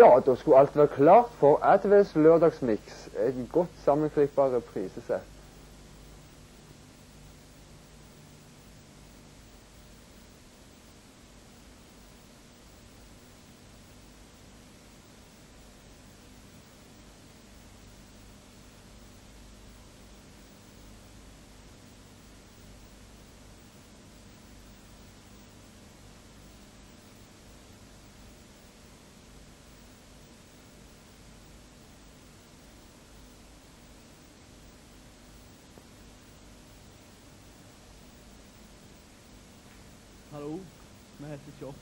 Ja, da skulle alt være klart for Advils lørdagsmiks. Et godt sammenklippbar reprisesett. heter Kjopp.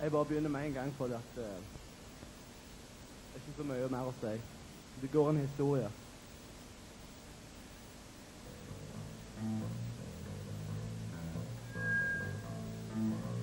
Jeg bare begynner med en gang fordi at eh, det er ikke så mye mer å si. Det går en historie. Mm.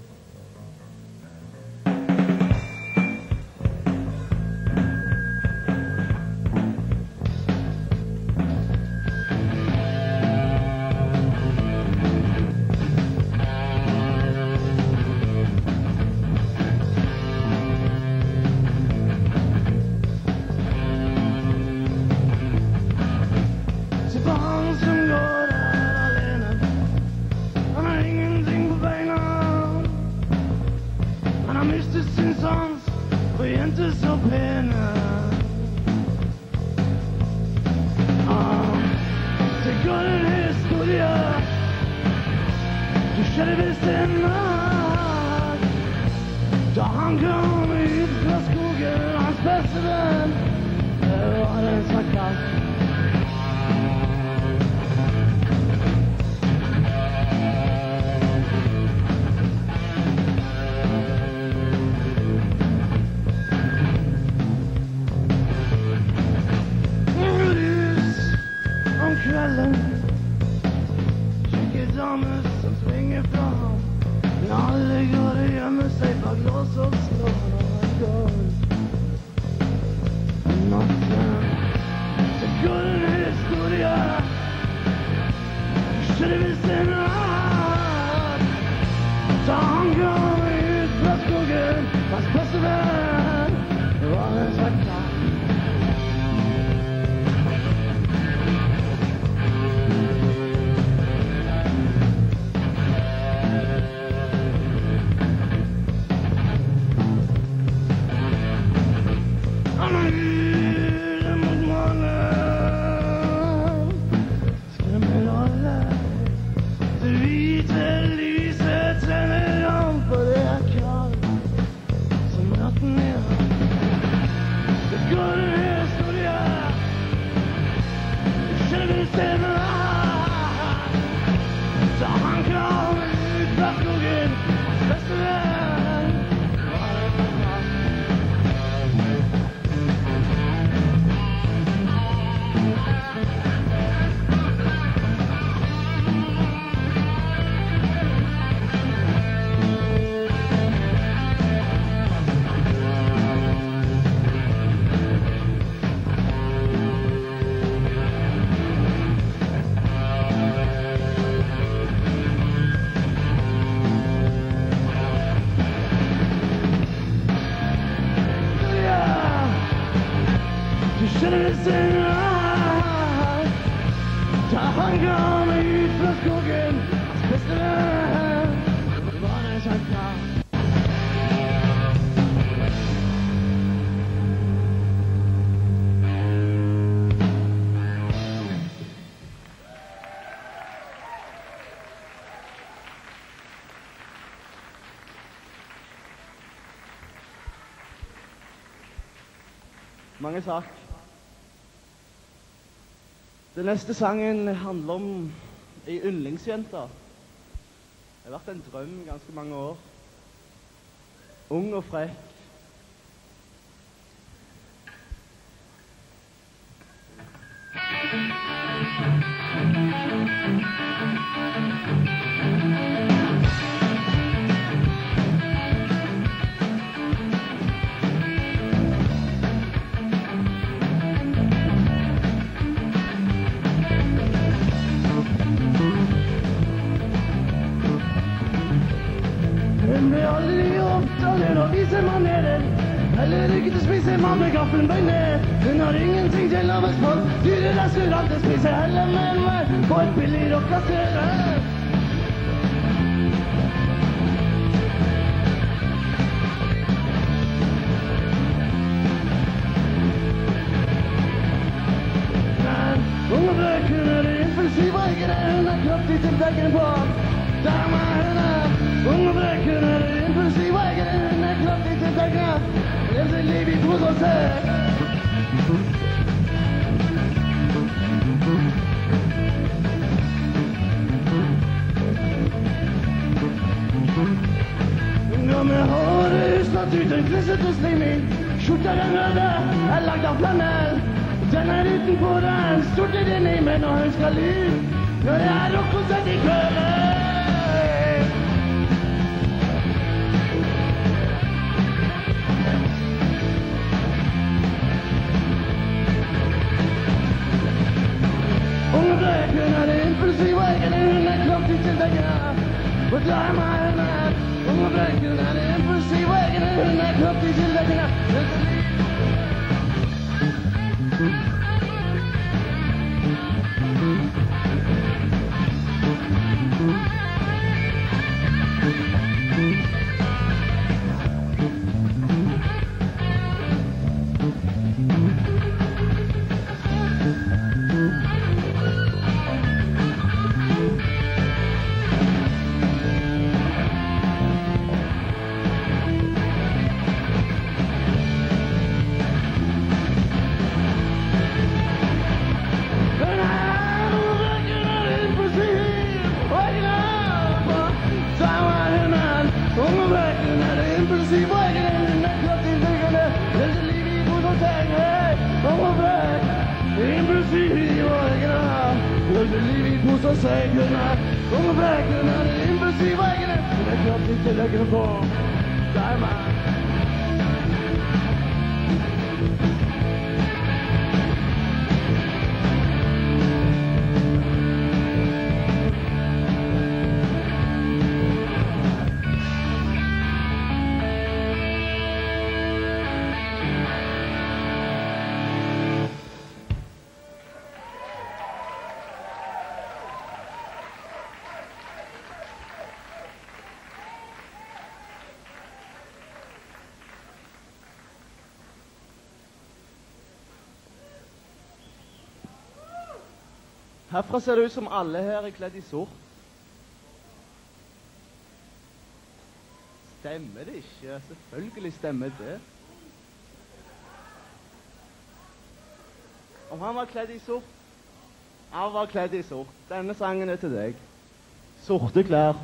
Mange takk. Den neste sangen handler om ei yndlingsjente. Det har vært en drøm ganske mange år. Ung og frekk. serán despreciables, el peligro que será. Beklemeye, umut beklemeye, impossible, beklemeye, beklemeye. Herfra ser det ut som alle her er kledd i sort. Stemmer det ikke? Selvfølgelig stemmer det. Om han var kledd i sort Han var kledd i sort. Denne sangen er til deg. Sorte klær.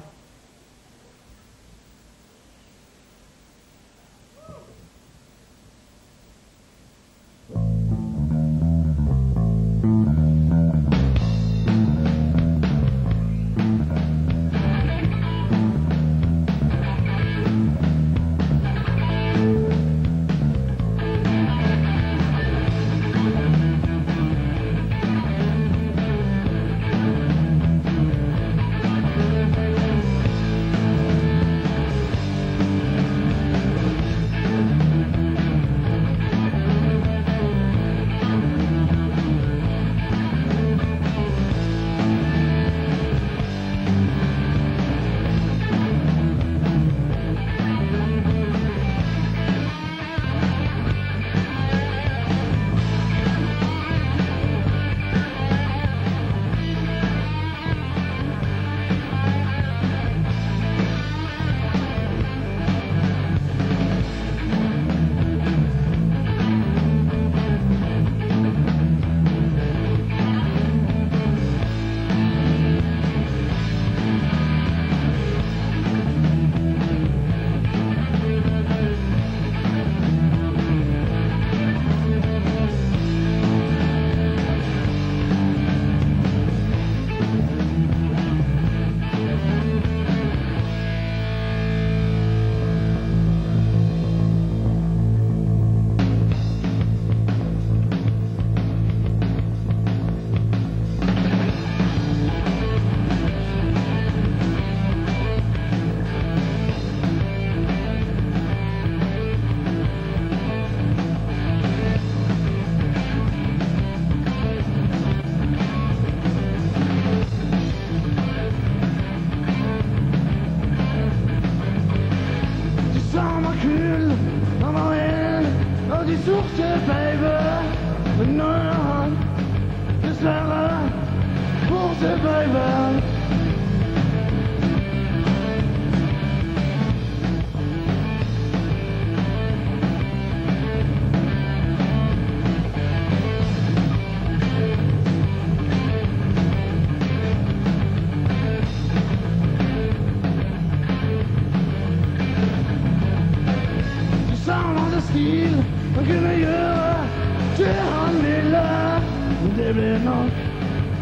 det blir nok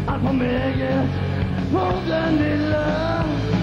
alt for meget for den lille.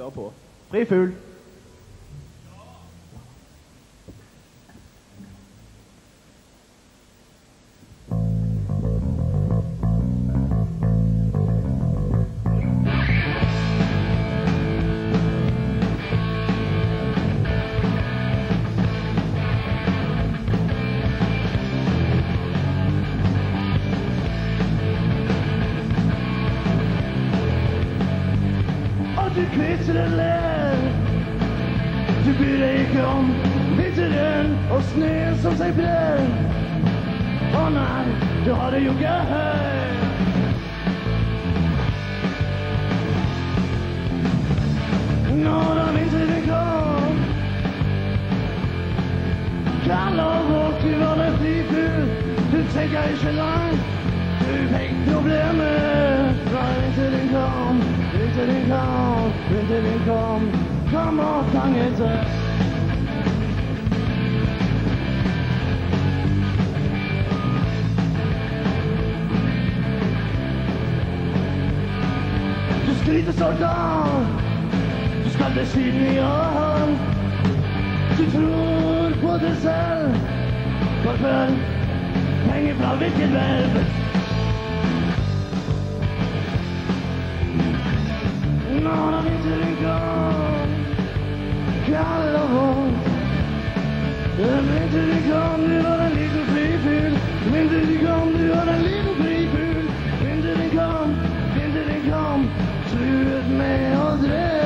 kjøre på. Fri fugl. skryter sågar. Du skal bli synlig alt. Du tror på deg selv. For før penger fra hvilken verv? Når vinteren kom, kald og våt. Vinteren kom, du var en liten fri fyr. Vinteren kom, du var en liten fri me odrę.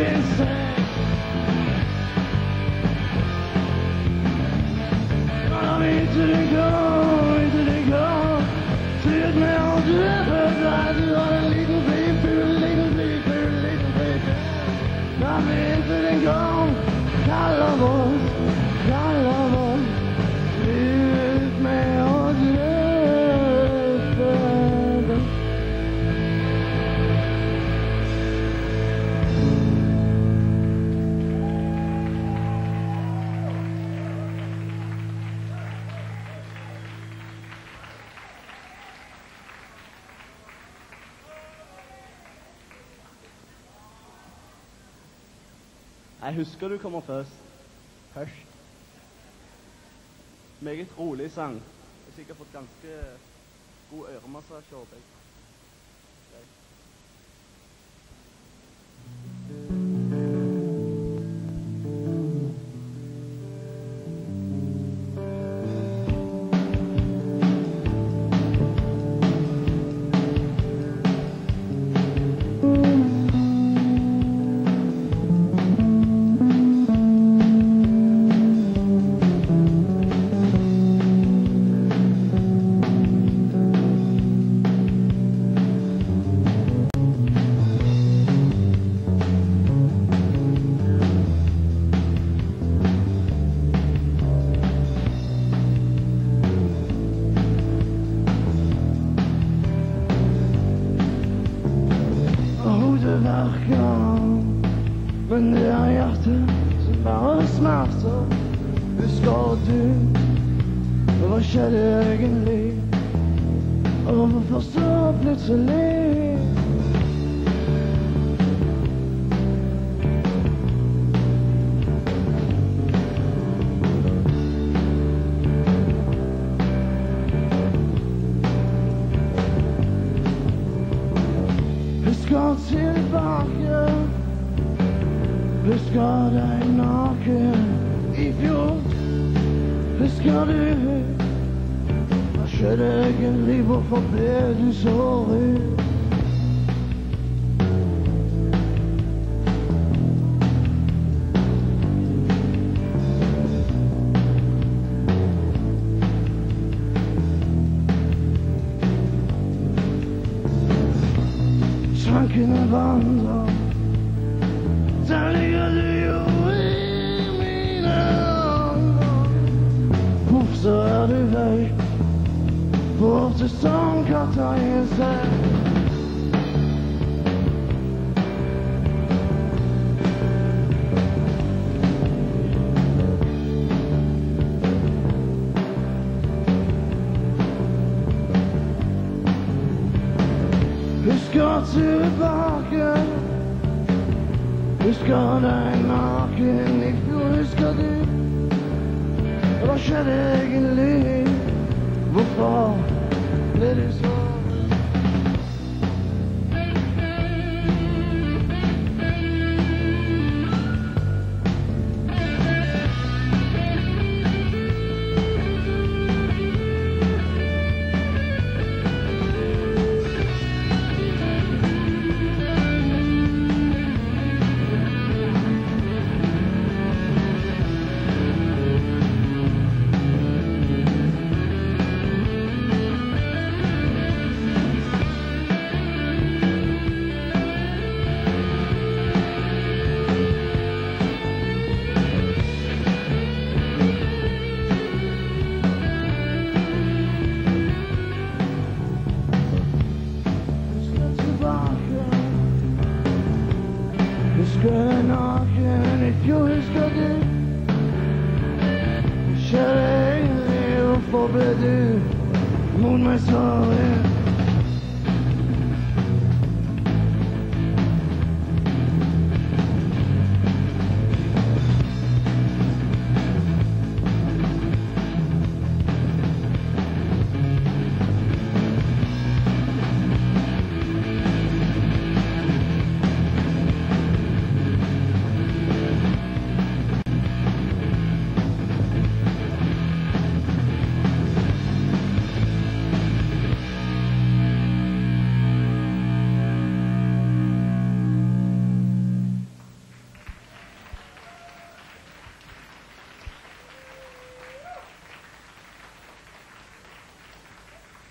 I'm me the goal, into the goal. See it now, to the paradise. You are baby, baby, baby. Follow me into the goal. God love us, I love us. Husker du kommer først. Først. Meget rolig sang. Jeg har sikkert fått ganske god øremassasje, håper jeg. Vad kärleken ler Och varför så plötsligt Vi ska tillbaka Vi ska dig naken I fjol discouraged. I should have given lieber verbeten, sorry. Tranken Wandel.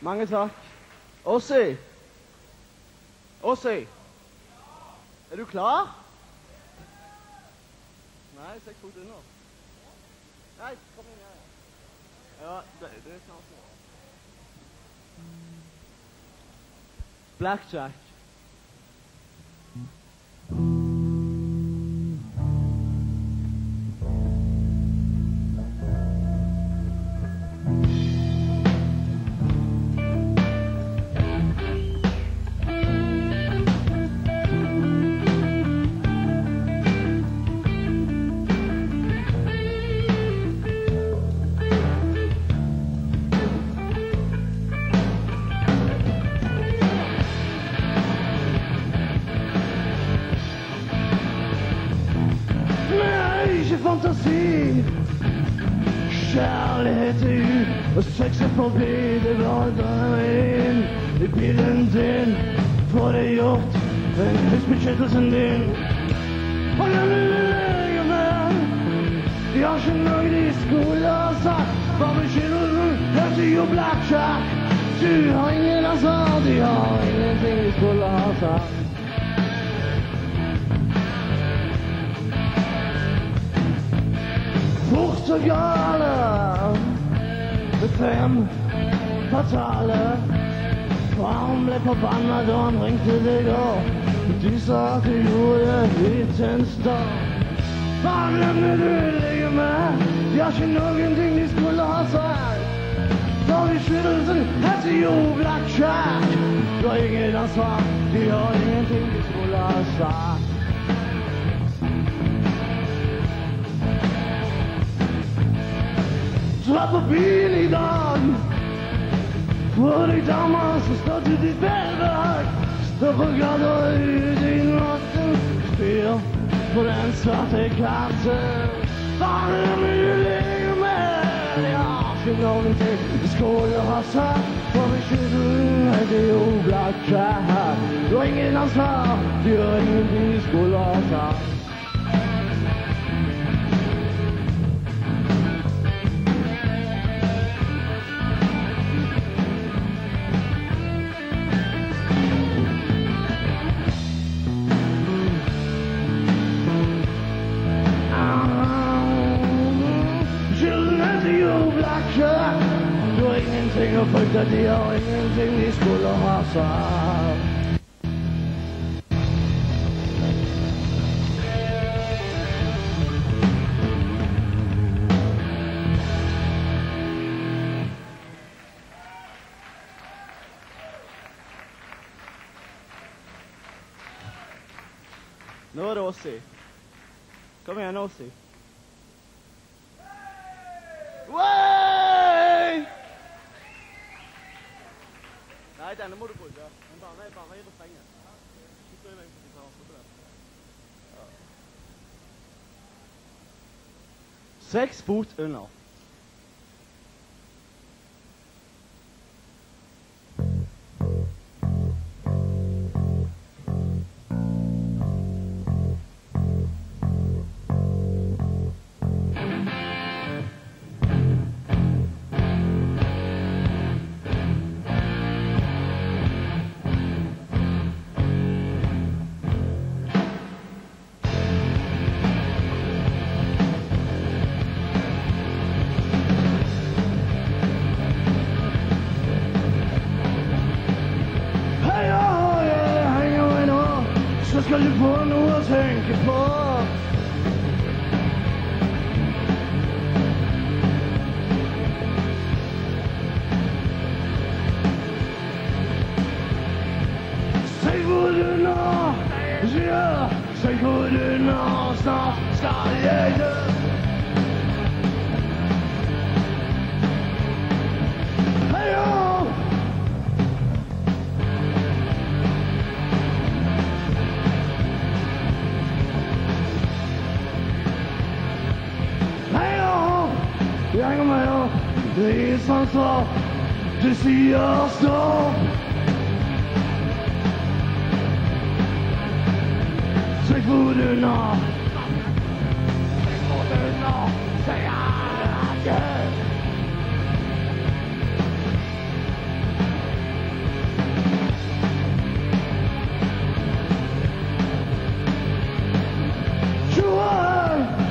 Mange takk. Åssi. Åssi. Er du klar? Nei, seks fot under. Nei, kom inn her. Ja, det, det er snart. Blackjack. Portugale, bequem, fatale. Warum bleibt Verbanner und bringt sie sich auf? Dieser Figur geht ins Dorf. Warum nimmt die Hülle gemacht? Ja, schon irgendein die Skula sagt. Da die Schüttel sind, hat sie Black Shark. Da geht das war, die hat irgendein die Skula sagt. Dra på bil i dag. For de damer som står til ditt velbehag. Stå på gata ute i natten. Spyr på den svarte katten. Er mye lenger med. Jeg til ikke noen ting jeg skulle ha sagt. For beskyttelsen heter jo her. Du har ingen ansvar. Du gjør ingenting du skulle ha sagt. single point of the only music in school of awesome. No, Rossi. Come here, Rossi. Bare, bare i refrenget. Seks fot under. Des enfants de science C'est vous de nom C'est vous de nom C'est à la gueule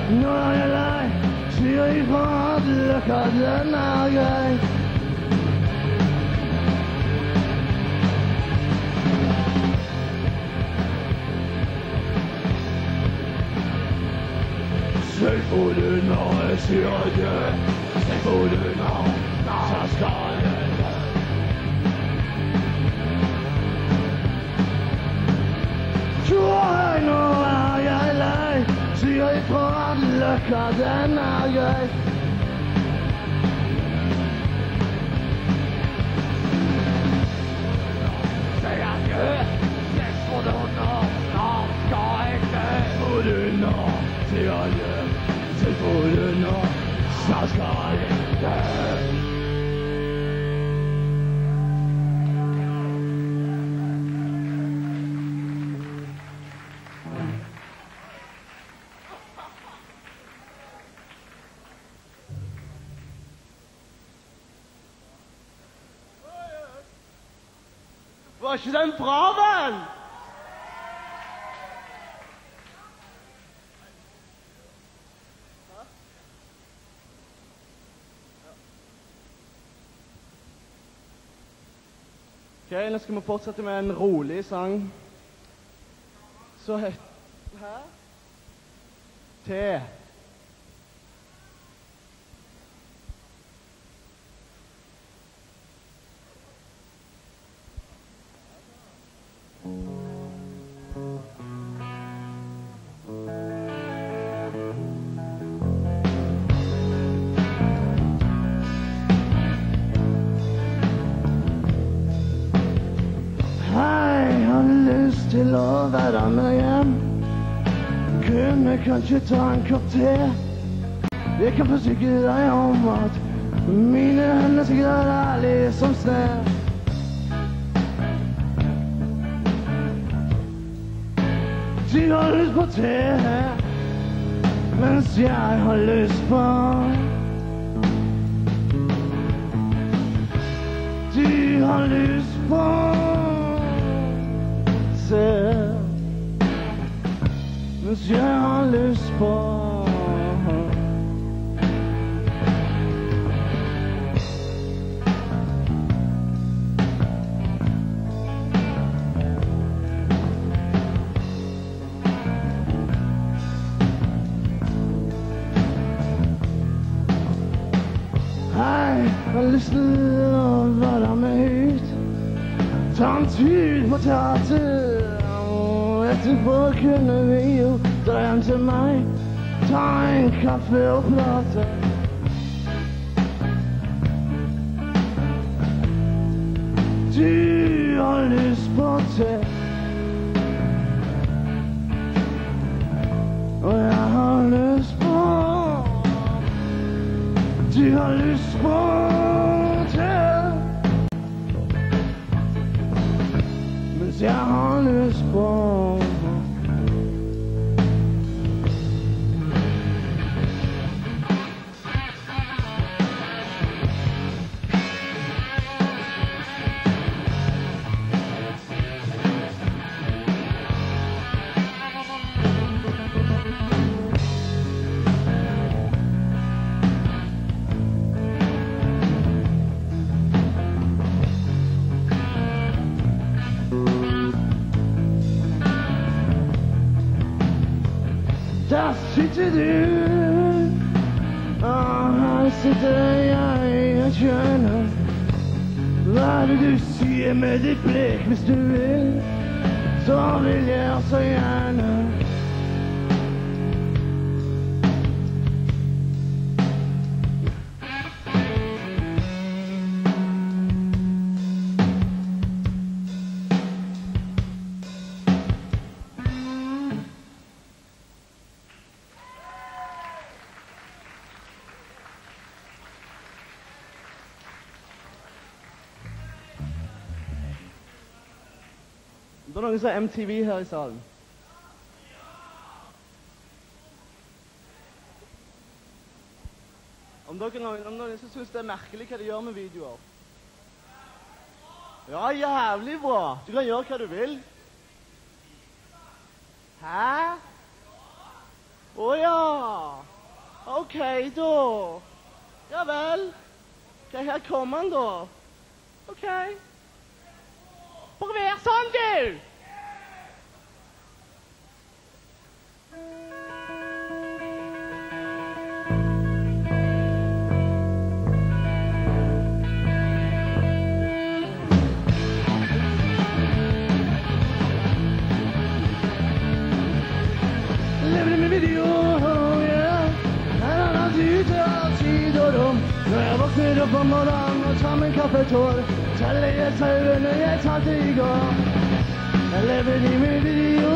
No, no, no. you hard look at the market. C'est fou du nom et sur Dieu C'est fou du nom, ça se connaît Tu vois, non, aïe, aïe, aïe before look at them all good Say I'm Yes, for the honor Now sky good Say I'm Var ikke den bra, vel? Ok, Nå skal vi fortsette med en rolig sang. Så het Hæ? Te. Til å være med hjem. Kunne kanskje ta en kopp te. Jeg kan forsikre deg om at mine hender sikkert er ærlige som sne. De har lyst på te, mens jeg har lyst på De har lyst på myself Cause you're only sport I listen, what I'm hate. Tant de potato. Og etterpå kunne vi jo dra hjem til meg. Ta en kaffe og prate. Du har lyst på te. Og jeg har lyst på Du har lyst på te. Mens jeg har lyst to do. Aha, sıtaya yaşana. Ları düşsüyemedi plek müstüvi. Son ilerse know. Har MTV her i salen. Om dere noen, om noen som syns det er merkelig hva de gjør med videoer? Ja, jævlig bra. Du kan gjøre hva du vil. Hæ? Å ja. OK, da. Ja vel. Okay, her kommer han, da. OK. Bare vær sånn, du! på morgonen som en kaffetår Teller jeg sauene jeg tar til i går Lever i mitt liv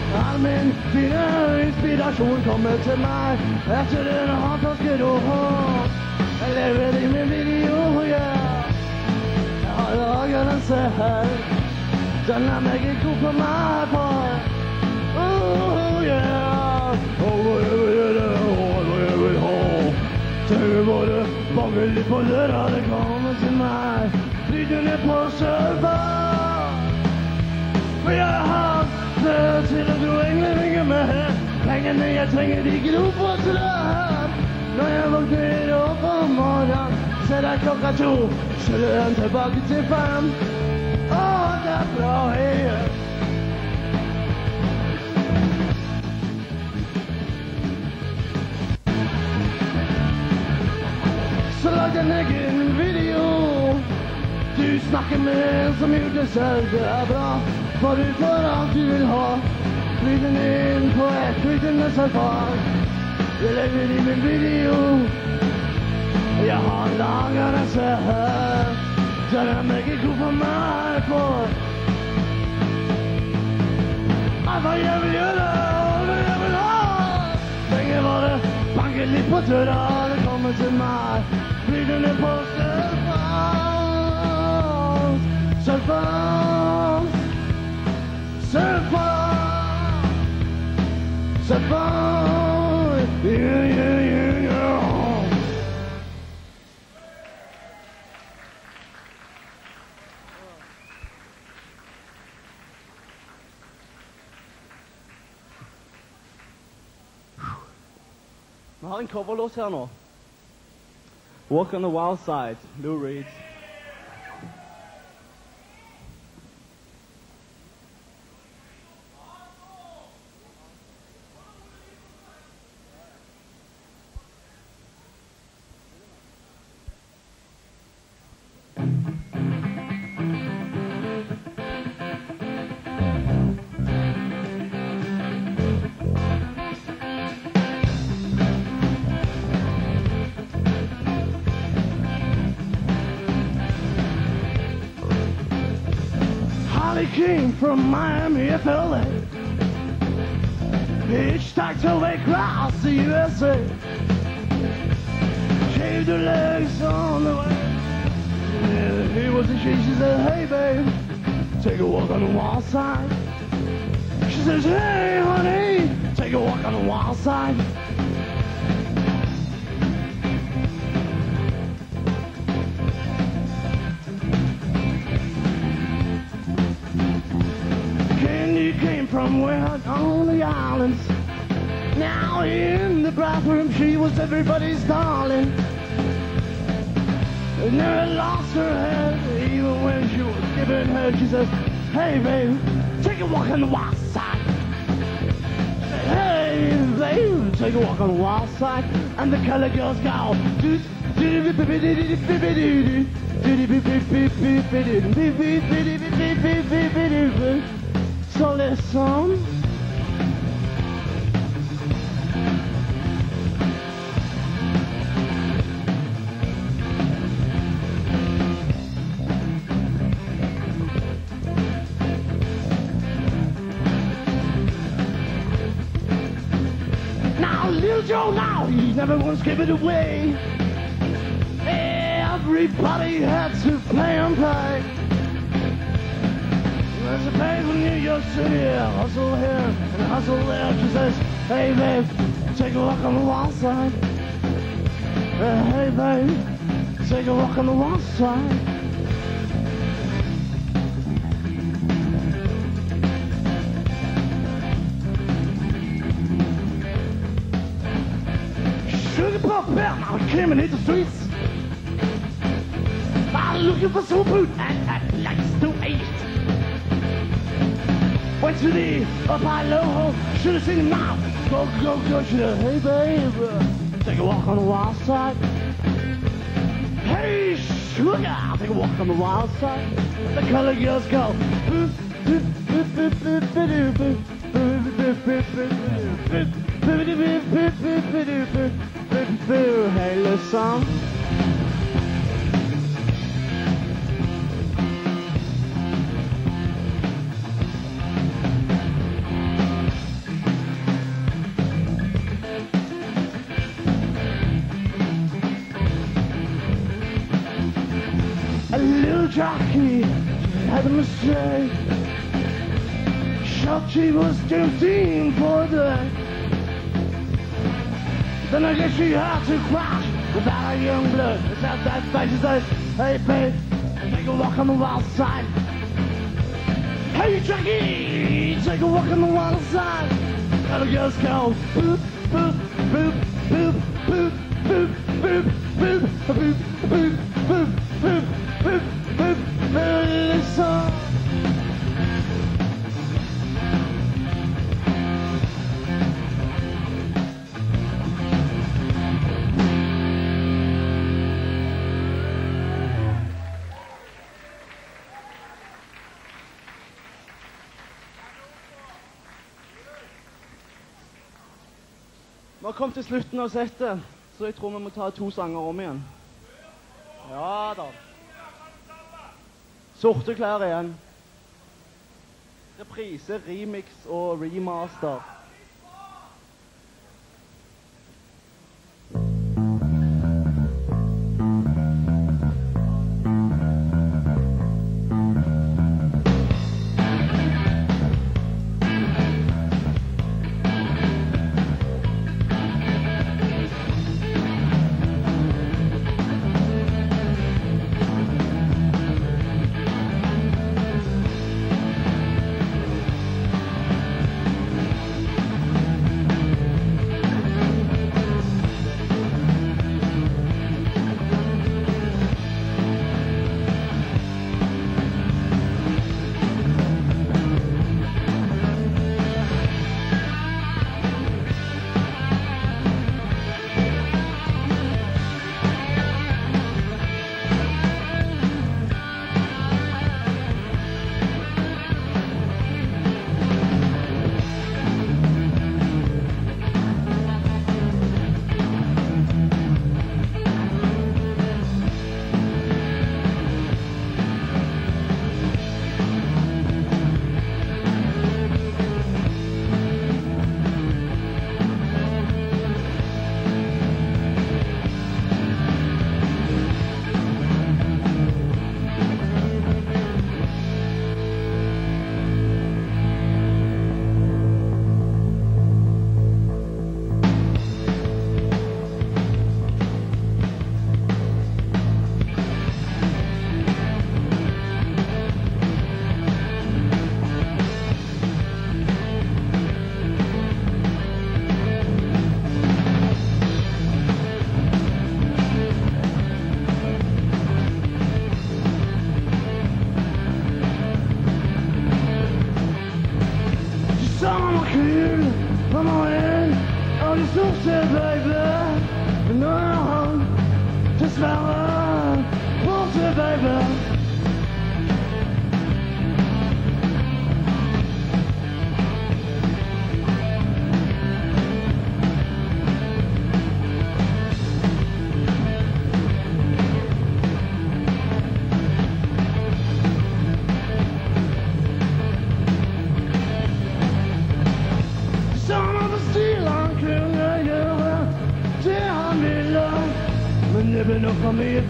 All min fine inspirasjon kommer til meg etter en håndtasket år. Jeg lever i min video, yeah. Jeg har laget den, selv. Den er meget god for meg på. Oh, yeah. Ha. Trenger bare banke litt på døra, det kommer til meg. Flytende på surfa. For jeg har det til å tro engler ringer meg. Pengene jeg trenger, de gror på trær. Når jeg våkner opp om morgenen, ser jeg klokka to. Sjøen tilbake til fem. Å, det er bra høye. Så lagde jeg en egen video. Du snakker med en som gjorde selv, det er bra. For du får alt du vil ha. Flytende inn på et flytende safari. Jeg lever i min video. Jeg har laget den se her. Den er meget god for meg for alt hva jeg vil gjøre, og hva jeg vil ha. Lenge var det banket litt på døra, det kommer til meg. Flytende på surfers, surfers, C'est pas, c'est pas, yeah, yeah, yeah, yeah. Martin Kovalos Walk on the Wild Side, Lou Reed. From Miami, FLA. Her way across the USA. Shaved her legs on the way. Yeah, he was a she. She said, Hey, babe, take a walk on the wild side. She says, Hey, honey, take a walk on the wild side. Came from out on the islands. Now in the bathroom, she was everybody's darling. Never lost her head, even when she was giving her. She says, Hey, babe, take a walk on the wild side. Hey, babe, take a walk on the wild side. And the color girls go, "Do, do, do, do, do, do, do, do, do, do, do." So. Now Little Joe now, he never once it away. Everybody had to play and play. There's a place in New York City, hustle here and hustle there. She says, hey babe, take a walk on the wild side. Uh, hey babe, take a walk on the wild side. Sugar Pop now it came and hit the streets. I'm looking for some food and I'd like to eat. The up high low should have seen him now. Go, go, go, should have, hey babe, uh, take a walk on the wild side. Hey sugar, take a walk on the wild side. The color girls go. boop, boop, had a mistake. Shot she was tempting for day. Then I guess she had to crash without a young blood. It's out that face she says, Hey babe, take a walk on the wild side. Hey jockey, take a walk on the wild side. And the girls go boop, boop, boop, boop, boop, boop, boop, boop, boop, boop, har kommet til slutten av settet, så jeg tror vi må ta to sanger om igjen. Ja da. Sorte klær igjen. Reprise, remix og remaster.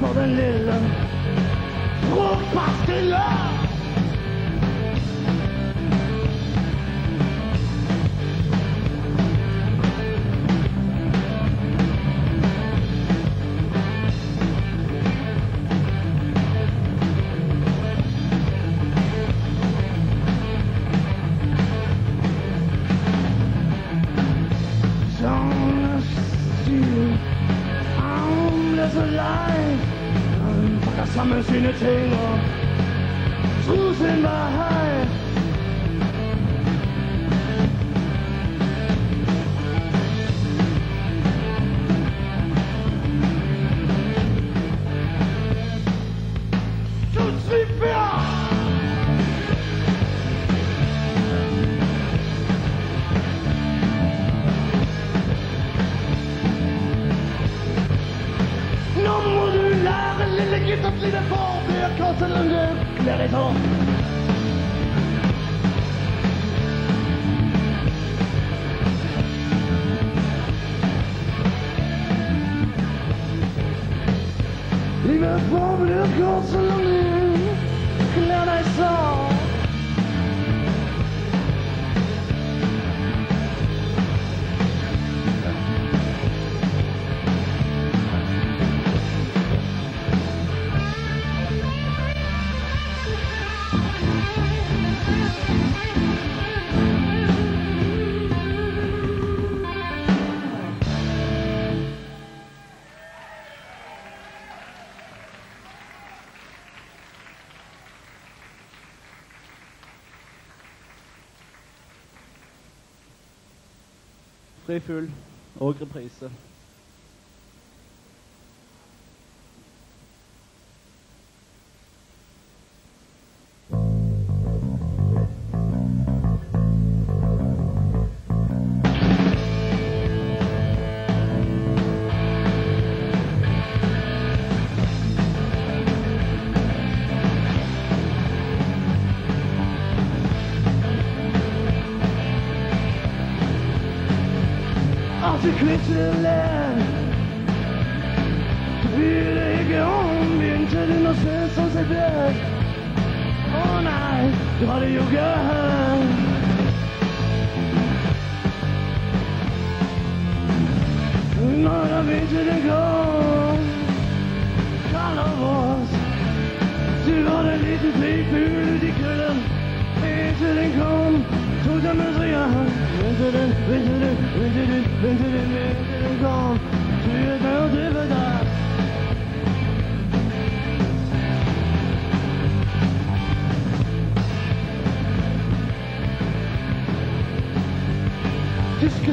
på den lille frugtpastiller. Full, og reprise.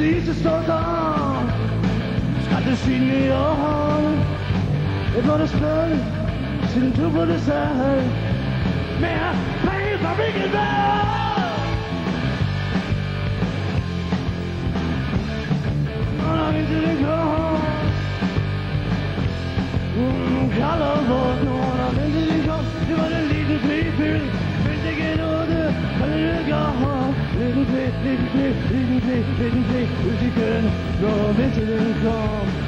Stolt av Skal du synge i år Jeg bare spør Siden du det selv. Mere penge fra hvilken vær Når da vinteren kom Mm, Kaller vårt når da det kom Det var en liten flyfugl Fylte ikke råde Kan du ga Little bit, little bit, little bit, little bit, if you can, no, it didn't come.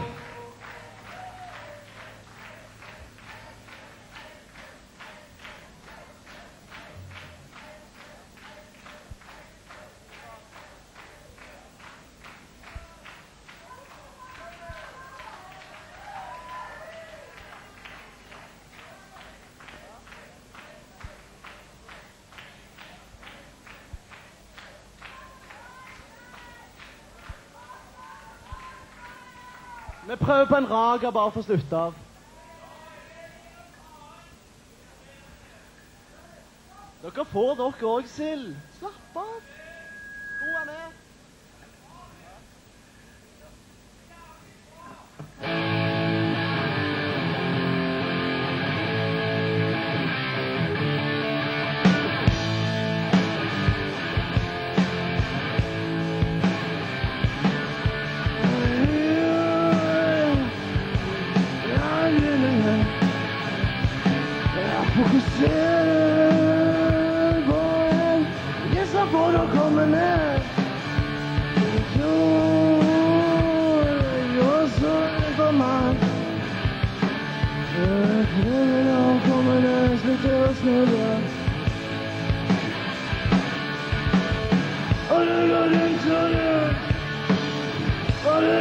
prøve på en raga bare for å slutte av. Dere får dere òg sild. Apollo coming in. June, your son for mine. Living on coming in, speak to us, nigga. Alle Leute Internet, alle